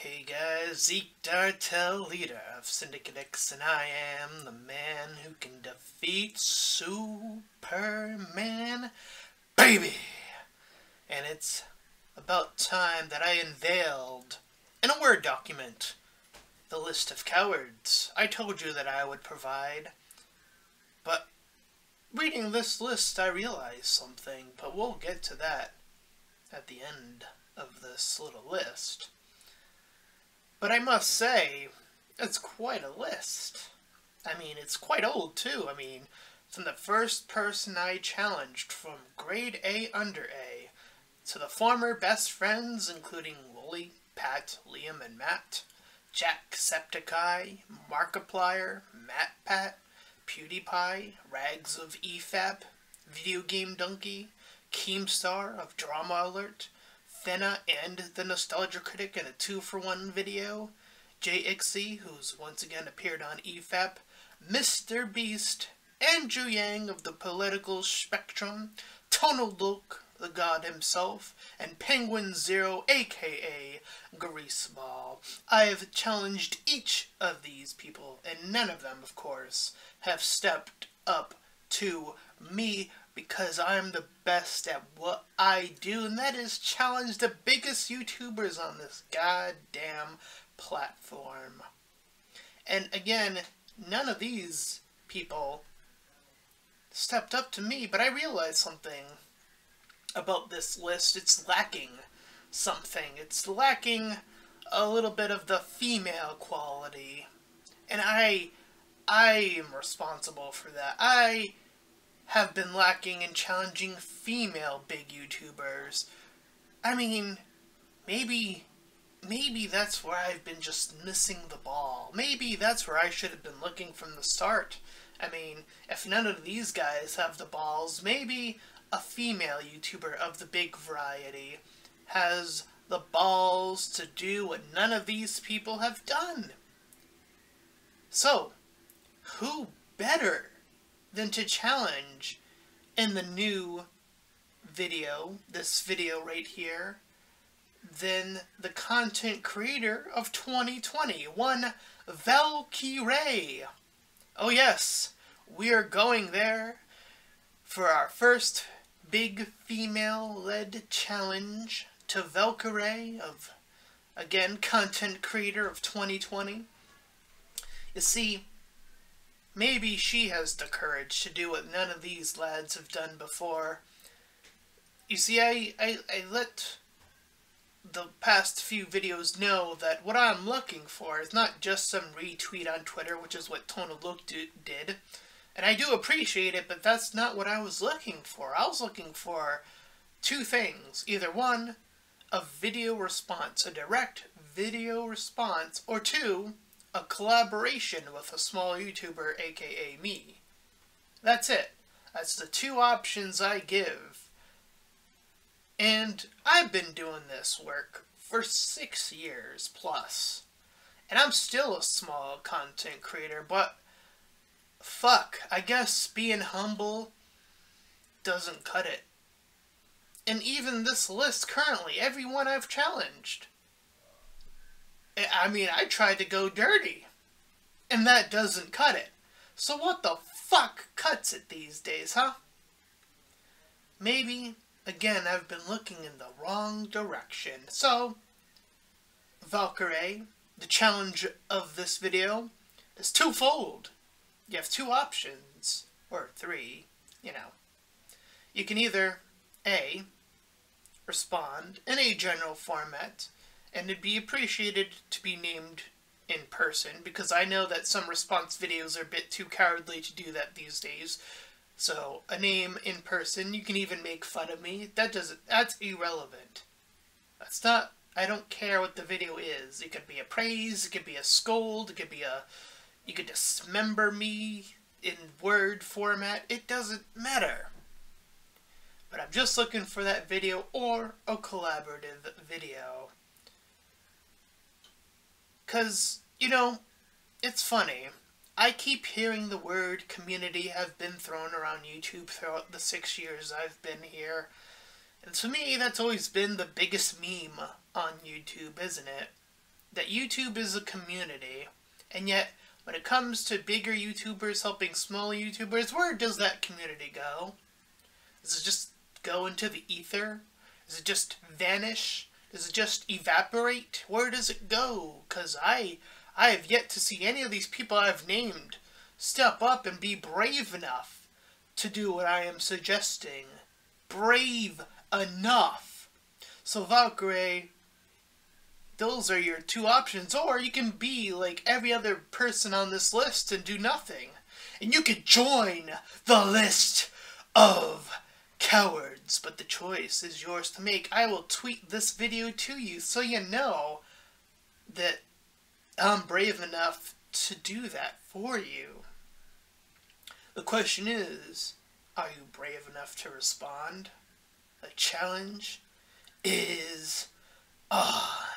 Hey guys, Zeak Dartail, leader of Syndicate X, and I am the man who can defeat Superman, baby! And it's about time that I unveiled, in a Word document, the list of cowards I told you that I would provide. But reading this list, I realized something, but we'll get to that at the end of this little list. But I must say, it's quite a list. I mean, it's quite old too. I mean, from the first person I challenged from grade A under A to the former best friends, including Woolie, Pat, Liam, and Matt, Jack Jacksepticeye, Markiplier, Matt Pat, PewDiePie, Rags of EFAP, Video Game Dunkey, Keemstar of Drama Alert, Fena and the Nostalgia Critic in a two for one video, JXC, who's once again appeared on EFAP, Mr. Beast, Andrew Yang of the Political Spectrum, Tonal Luke, the god himself, and Penguin Zero, aka Greaseball. I have challenged each of these people, and none of them, of course, have stepped up to me because I'm the best at what I do, and that is challenge the biggest YouTubers on this goddamn platform. And again, none of these people stepped up to me, but I realized something about this list. It's lacking something. It's lacking a little bit of the female quality. And I I am responsible for that. I have been lacking in challenging female big YouTubers. I mean, maybe maybe that's where I've been just missing the ball. Maybe that's where I should have been looking from the start. I mean, if none of these guys have the balls, maybe a female YouTuber of the big variety has the balls to do what none of these people have done. So, who better than to challenge in the new video, this video right here, than the content creator of 2020, one. Oh yes, we are going there for our first big female-led challenge to Valkyrae of, again, content creator of 2020. You see, Maybe she has the courage to do what none of these lads have done before. You see, I, I, I let the past few videos know that what I'm looking for is not just some retweet on Twitter, which is what Tonal Luke did. And I do appreciate it, but that's not what I was looking for. I was looking for two things. Either one, a video response, a direct video response, or two, a collaboration with a small YouTuber, aka me. That's it. That's the two options I give. And I've been doing this work for six years plus. And I'm still a small content creator, but fuck, I guess being humble doesn't cut it. And even this list currently, everyone I've challenged, I mean, I tried to go dirty. And that doesn't cut it. So what the fuck cuts it these days, huh? Maybe, again, I've been looking in the wrong direction. So, Valkyrae, the challenge of this video is twofold. You have two options, or three, you know. You can either, A, respond in a general format and it'd be appreciated to be named in person because I know that some response videos are a bit too cowardly to do that these days. So a name in person, you can even make fun of me. That doesn't that's irrelevant. That's not I don't care what the video is. It could be a praise, it could be a scold, it could be a you could dismember me in word format. It doesn't matter. But I'm just looking for that video or a collaborative video. Because, you know, it's funny. I keep hearing the word community have been thrown around YouTube throughout the six years I've been here. And to me, that's always been the biggest meme on YouTube, isn't it? that YouTube is a community, and yet when it comes to bigger YouTubers helping smaller YouTubers, where does that community go? Does it just go into the ether? Does it just vanish? Does it just evaporate? Where does it go? Because I, I have yet to see any of these people I've named step up and be brave enough to do what I am suggesting. Brave enough. So Valkyrae, those are your two options. Or you can be like every other person on this list and do nothing. And you can join the list of cowards. But the choice is yours to make. I will tweet this video to you so you know that I'm brave enough to do that for you. The question is, are you brave enough to respond? The challenge is ah,